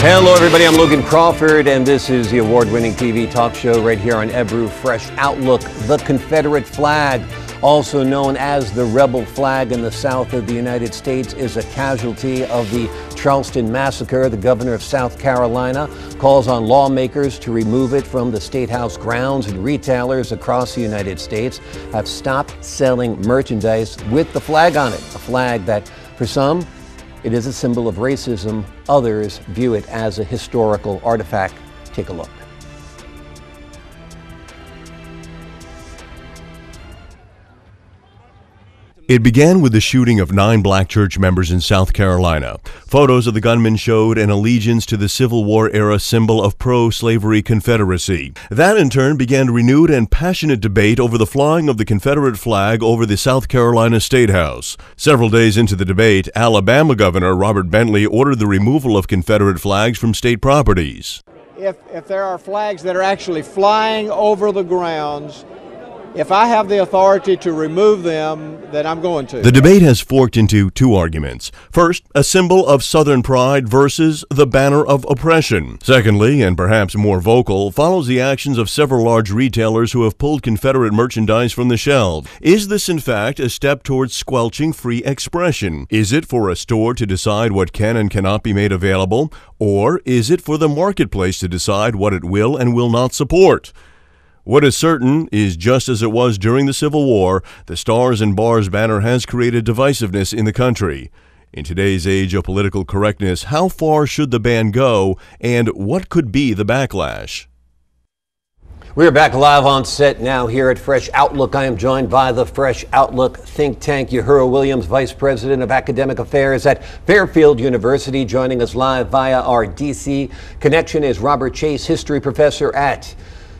Hello, everybody. I'm Logan Crawford, and this is the award winning TV talk show right here on Ebru Fresh Outlook. The Confederate flag, also known as the rebel flag in the south of the United States, is a casualty of the Charleston massacre. The governor of South Carolina calls on lawmakers to remove it from the State House grounds, and retailers across the United States have stopped selling merchandise with the flag on it, a flag that, for some, it is a symbol of racism. Others view it as a historical artifact. Take a look. It began with the shooting of nine black church members in South Carolina. Photos of the gunmen showed an allegiance to the Civil War era symbol of pro slavery Confederacy. That in turn began renewed and passionate debate over the flying of the Confederate flag over the South Carolina State House. Several days into the debate, Alabama Governor Robert Bentley ordered the removal of Confederate flags from state properties. If, if there are flags that are actually flying over the grounds, if I have the authority to remove them, then I'm going to. The debate has forked into two arguments. First, a symbol of Southern pride versus the banner of oppression. Secondly, and perhaps more vocal, follows the actions of several large retailers who have pulled Confederate merchandise from the shelves. Is this, in fact, a step towards squelching free expression? Is it for a store to decide what can and cannot be made available? Or is it for the marketplace to decide what it will and will not support? What is certain is just as it was during the Civil War, the Stars and Bars banner has created divisiveness in the country. In today's age of political correctness, how far should the ban go, and what could be the backlash? We're back live on set now here at Fresh Outlook. I am joined by the Fresh Outlook think tank, Yohuru Williams, Vice President of Academic Affairs at Fairfield University. Joining us live via our DC connection is Robert Chase, History Professor at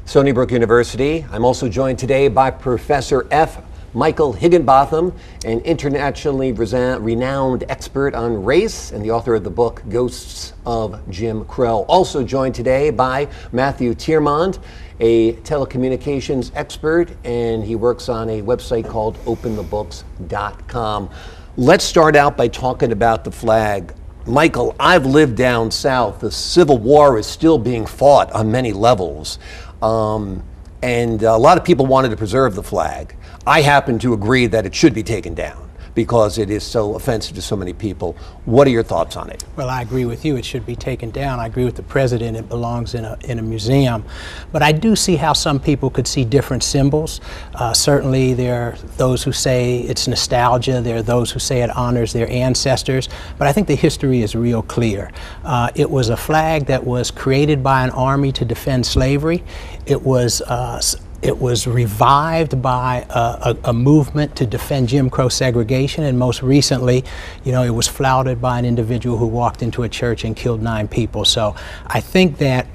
Stony Brook University. I'm also joined today by Professor F. Michael Higginbotham, an internationally renowned expert on race and the author of the book Ghosts of Jim Crow. Also joined today by Matthew Tyrmand, a telecommunications expert, and he works on a website called openthebooks.com. Let's start out by talking about the flag. Michael, I've lived down south. The Civil War is still being fought on many levels. Um, and a lot of people wanted to preserve the flag. I happen to agree that it should be taken down because it is so offensive to so many people. What are your thoughts on it? Well, I agree with you. It should be taken down. I agree with the president. It belongs in a, in a museum. But I do see how some people could see different symbols. Uh, certainly, there are those who say it's nostalgia. There are those who say it honors their ancestors. But I think the history is real clear. Uh, it was a flag that was created by an army to defend slavery. It was uh, it was revived by a, a, a, movement to defend Jim Crow segregation, and most recently, you know, it was flouted by an individual who walked into a church and killed nine people. So I think that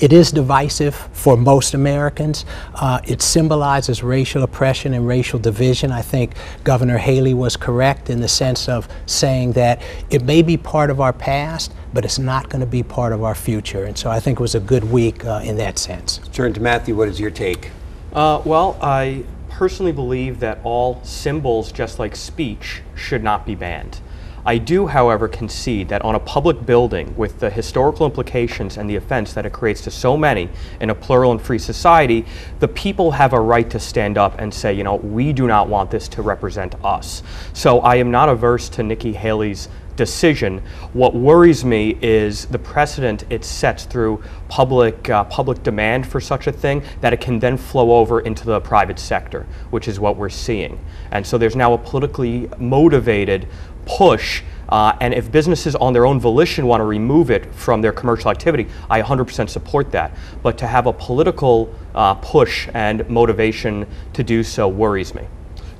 it is divisive for most Americans. Uh, it symbolizes racial oppression and racial division. I think Governor Haley was correct in the sense of saying that it may be part of our past, but it's not going to be part of our future. And so I think it was a good week uh, in that sense. Turn to Matthew. What is your take? Uh, well, I personally believe that all symbols, just like speech, should not be banned. I do, however, concede that on a public building, with the historical implications and the offense that it creates to so many in a plural and free society, the people have a right to stand up and say, you know, we do not want this to represent us. So I am not averse to Nikki Haley's decision. What worries me is the precedent it sets through public uh, public demand for such a thing that it can then flow over into the private sector, which is what we're seeing. And so there's now a politically motivated push. Uh, and if businesses on their own volition want to remove it from their commercial activity, I 100% support that. But to have a political uh, push and motivation to do so worries me.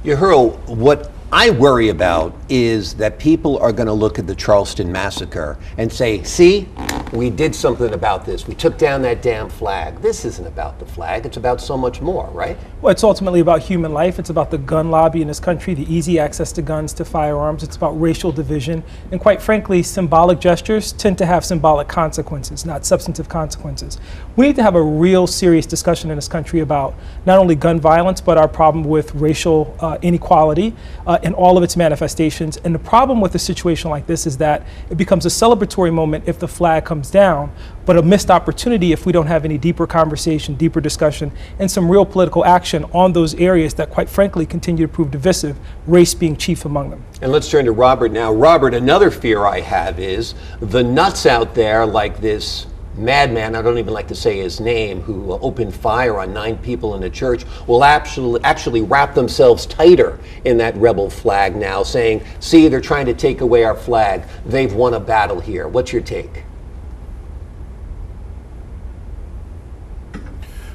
Yohuru, what I worry about is that people are going to look at the Charleston massacre and say, see, we did something about this. We took down that damn flag. This isn't about the flag. It's about so much more, right? Well, it's ultimately about human life. It's about the gun lobby in this country, the easy access to guns, to firearms. It's about racial division. And quite frankly, symbolic gestures tend to have symbolic consequences, not substantive consequences. We need to have a real serious discussion in this country about not only gun violence, but our problem with racial uh, inequality. Uh, in all of its manifestations. And the problem with a situation like this is that it becomes a celebratory moment if the flag comes comes down, but a missed opportunity if we don't have any deeper conversation, deeper discussion, and some real political action on those areas that, quite frankly, continue to prove divisive, race being chief among them. And let's turn to Robert now. Robert, another fear I have is the nuts out there, like this madman, I don't even like to say his name, who opened fire on nine people in a church, will actually, actually wrap themselves tighter in that rebel flag now, saying, see, they're trying to take away our flag. They've won a battle here. What's your take?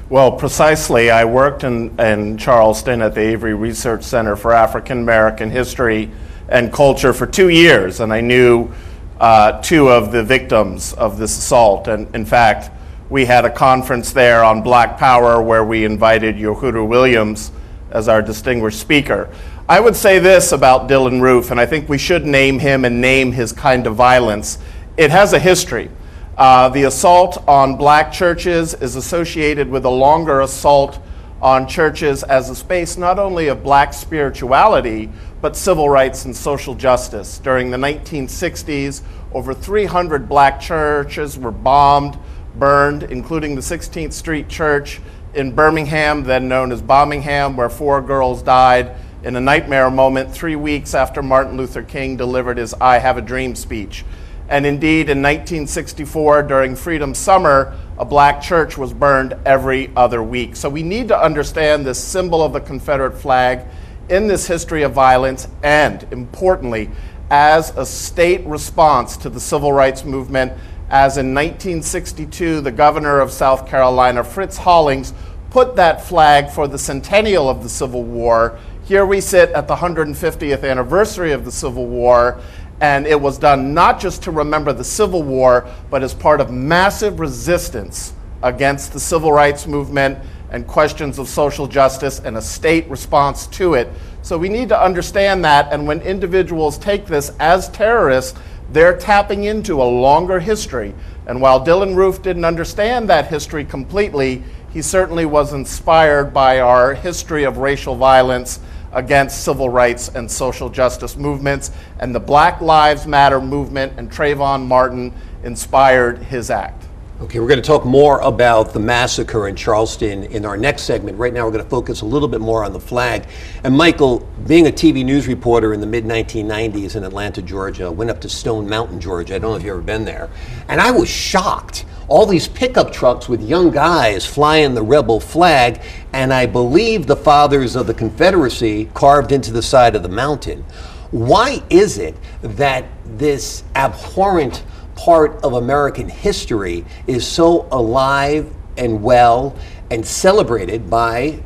Well, precisely. I worked in, in Charleston at the Avery Research Center for African American History and Culture for two years, and I knew uh, two of the victims of this assault. And in fact, we had a conference there on Black Power where we invited Yohuru Williams as our distinguished speaker. I would say this about Dylann Roof, and I think we should name him and name his kind of violence. It has a history. Uh, the assault on black churches is associated with a longer assault on churches as a space not only of black spirituality, but civil rights and social justice. During the 1960s, over 300 black churches were bombed, burned, including the 16th Street Church in Birmingham, then known as Bombingham, where four girls died in a nightmare moment three weeks after Martin Luther King delivered his I Have a Dream speech. And indeed, in 1964, during Freedom Summer, a black church was burned every other week. So we need to understand this symbol of the Confederate flag in this history of violence and, importantly, as a state response to the civil rights movement. As in 1962, the governor of South Carolina, Fritz Hollings, put that flag for the centennial of the Civil War. Here we sit at the 150th anniversary of the Civil War, and it was done not just to remember the Civil War, but as part of massive resistance against the civil rights movement and questions of social justice and a state response to it. So we need to understand that, and when individuals take this as terrorists, they're tapping into a longer history. And while Dylann Roof didn't understand that history completely, he certainly was inspired by our history of racial violence against civil rights and social justice movements, and the Black Lives Matter movement and Trayvon Martin inspired his act. Okay, we're going to talk more about the massacre in Charleston in our next segment. Right now, we're going to focus a little bit more on the flag. And Michael, being a TV news reporter in the mid 1990s in Atlanta, Georgia, went up to Stone Mountain, Georgia. I don't know if you've ever been there. And I was shocked. All these pickup trucks with young guys flying the rebel flag, and I believe the fathers of the Confederacy carved into the side of the mountain. Why is it that this abhorrent part of American history is so alive and well and celebrated by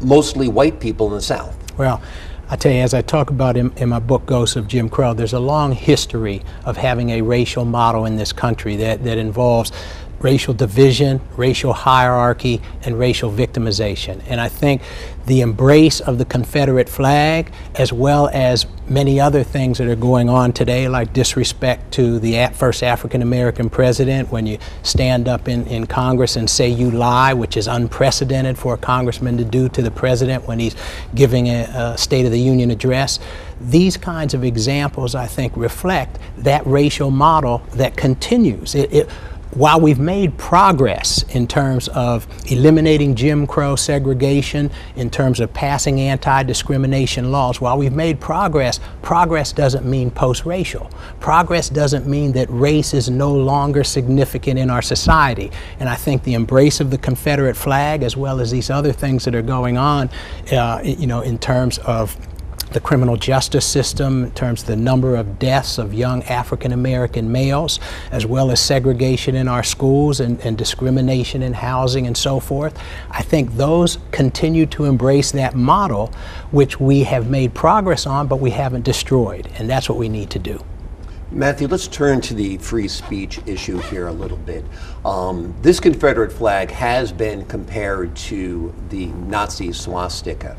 mostly white people in the South? Well, I tell you, as I talk about in, in, my book Ghosts of Jim Crow, there's a long history of having a racial model in this country that, that involves racial division, racial hierarchy, and racial victimization. And I think the embrace of the Confederate flag, as well as many other things that are going on today, like disrespect to the first African American president, when you stand up in, in Congress and say you lie, which is unprecedented for a congressman to do to the president when he's giving a, a State of the Union address. These kinds of examples, I think, reflect that racial model that continues. It, it, while we've made progress in terms of eliminating Jim Crow segregation, in terms of passing anti discrimination laws, while we've made progress, progress doesn't mean post racial. Progress doesn't mean that race is no longer significant in our society. And I think the embrace of the Confederate flag, as well as these other things that are going on, uh, you know, in terms of the criminal justice system in terms of the number of deaths of young African American males, as well as segregation in our schools and, and, discrimination in housing and so forth. I think those continue to embrace that model, which we have made progress on, but we haven't destroyed. And that's what we need to do. Matthew, let's turn to the free speech issue here a little bit. Um, this Confederate flag has been compared to the Nazi swastika.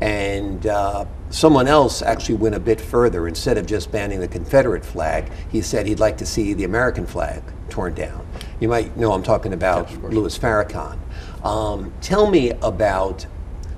And uh, someone else actually went a bit further. Instead of just banning the Confederate flag, he said he'd like to see the American flag torn down. You might know I'm talking about yes, Louis Farrakhan. Um, tell me about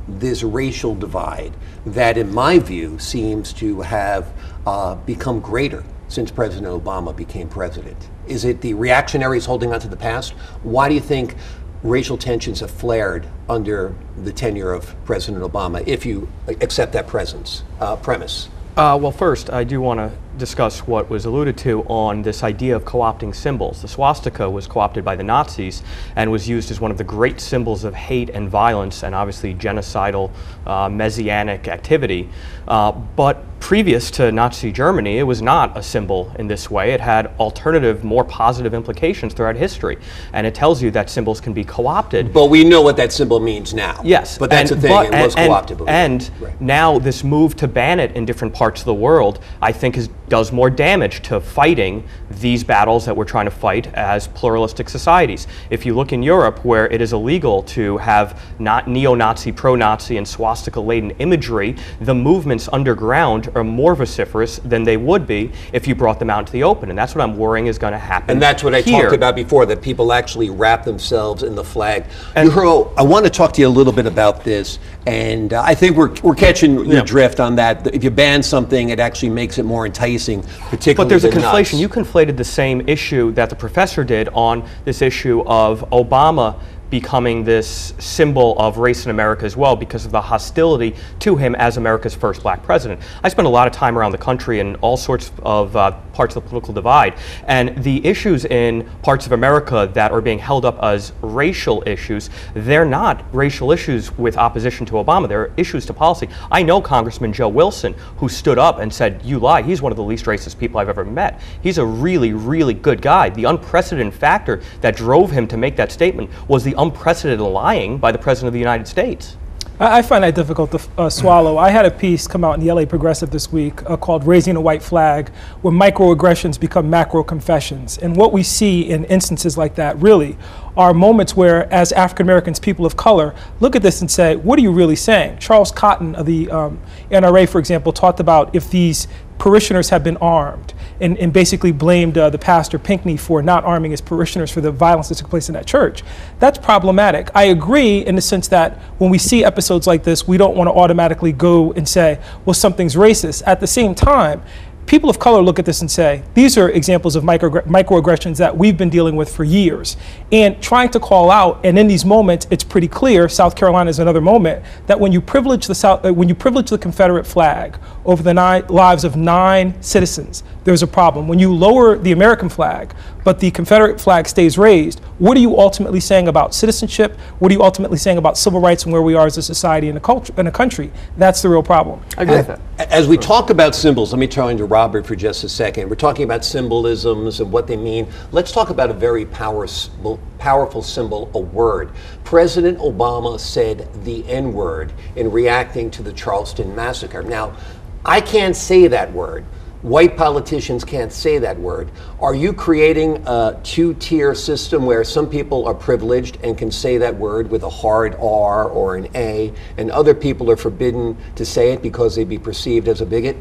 this racial divide that, in my view, seems to have uh, become greater since President Obama became president? Is it the reactionaries holding on to the past? Why do you think racial tensions have flared under the tenure of President Obama, if you accept that presence, uh, premise? Uh, well, first, I do want to discuss what was alluded to on this idea of co-opting symbols. The swastika was co-opted by the Nazis and was used as one of the great symbols of hate and violence and obviously genocidal uh, messianic activity. Uh, but previous to Nazi Germany, it was not a symbol in this way. It had alternative, more positive implications throughout history. And it tells you that symbols can be co-opted. But we know what that symbol means now. Yes. But that's and, the thing, but, it was co-opted. And, right. now this move to ban it in different parts of the world, I think is does more damage to fighting these battles that we're trying to fight as pluralistic societies. If you look in Europe, where it is illegal to have not neo-Nazi, pro-Nazi, and swastika-laden imagery, the movements underground are more vociferous than they would be if you brought them out into the open, and that's what I'm worrying is going to happen. And that's what I here. talked about before, that people actually wrap themselves in the flag. And I want to talk to you a little bit about this, and uh, I think we're, we're catching your Yeah. drift on that. If you ban something, it actually makes it more enticing, particularly But there's a the nuts. conflation. You conflated the same issue that the professor did on this issue of Obama becoming this symbol of race in America as well because of the hostility to him as America's first black president. I spent a lot of time around the country in all sorts of uh, parts of the political divide, and the issues in parts of America that are being held up as racial issues, they're not racial issues with opposition to Obama. They're issues to policy. I know Congressman Joe Wilson, who stood up and said, You lie. He's one of the least racist people I've ever met. He's a really, really good guy. The unprecedented factor that drove him to make that statement was the unprecedented lying by the President of the United States. I find that difficult to uh, swallow. I had a piece come out in the LA Progressive this week uh, called Raising a White Flag, where microaggressions become macro confessions. And what we see in instances like that really are moments where, as African Americans, people of color, look at this and say, what are you really saying? Charles Cotton of the um, NRA, for example, talked about if these parishioners have been armed and, and basically blamed uh, the pastor Pinckney for not arming his parishioners for the violence that took place in that church. That's problematic. I agree in the sense that when we see episodes like this, we don't want to automatically go and say, well, something's racist. At the same time, people of color look at this and say, these are examples of micro, microaggressions that we've been dealing with for years. And trying to call out, and in these moments, it's pretty clear, South Carolina is another moment, that when you privilege the, South, uh, when you privilege the Confederate flag over the nine, lives of nine citizens, there's a problem. When you lower the American flag, but the Confederate flag stays raised, what are you ultimately saying about citizenship? What are you ultimately saying about civil rights and where we are as a society and a culture and a country? That's the real problem. I agree with that. As we talk about symbols, let me turn to Robert for just a second. We're talking about symbolisms and what they mean. Let's talk about a very powerful, powerful symbol, a word. President Obama said the N word in reacting to the Charleston massacre. Now, I can't say that word. White politicians can't say that word. Are you creating a two tier system where some people are privileged and can say that word with a hard R or an A, and other people are forbidden to say it because they'd be perceived as a bigot?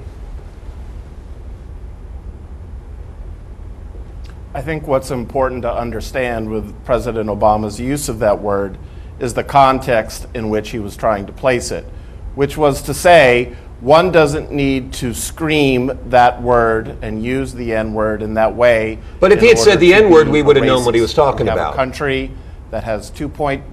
I think what's important to understand with President Obama's use of that word is the context in which he was trying to place it, which was to say, one doesn't need to scream that word and use the N word in that way. But if he had said the N-word, we would have known what he was talking We have about. a country that has two point.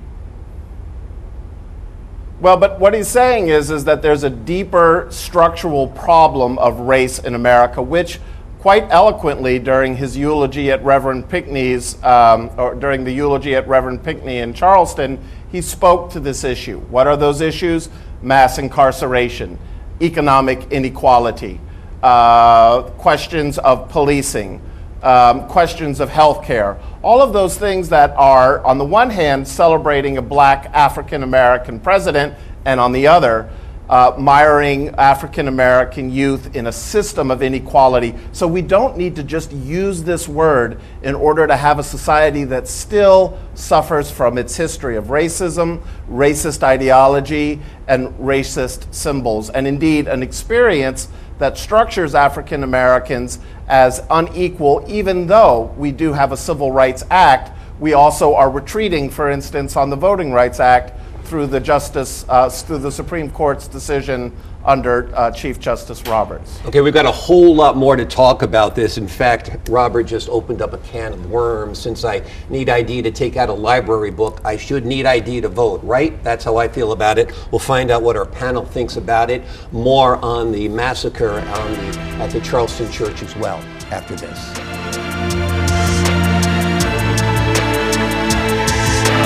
Well, but what he's saying is, is that there's a deeper structural problem of race in America, which quite eloquently during his eulogy at Reverend Pinckney's, um, or during the eulogy at Reverend Pinckney in Charleston, he spoke to this issue. What are those issues? Mass incarceration, economic inequality, uh, questions of policing, um, questions of healthcare, all of those things that are, on the one hand, celebrating a black African American president, and on the other, uh, miring African American youth in a system of inequality. So we don't need to just use this word in order to have a society that still suffers from its history of racism, racist ideology, and racist symbols, and indeed an experience that structures African Americans as unequal, even though we do have a Civil Rights Act. We also are retreating, for instance, on the Voting Rights Act through the justice uh, through the Supreme Court's decision under uh, Chief Justice Roberts. Okay, we've got a whole lot more to talk about this. In fact, Robert just opened up a can of worms. Since I need ID to take out a library book, I should need ID to vote, right? That's how I feel about it. We'll find out what our panel thinks about it. More on the massacre on the, at the Charleston Church as well after this.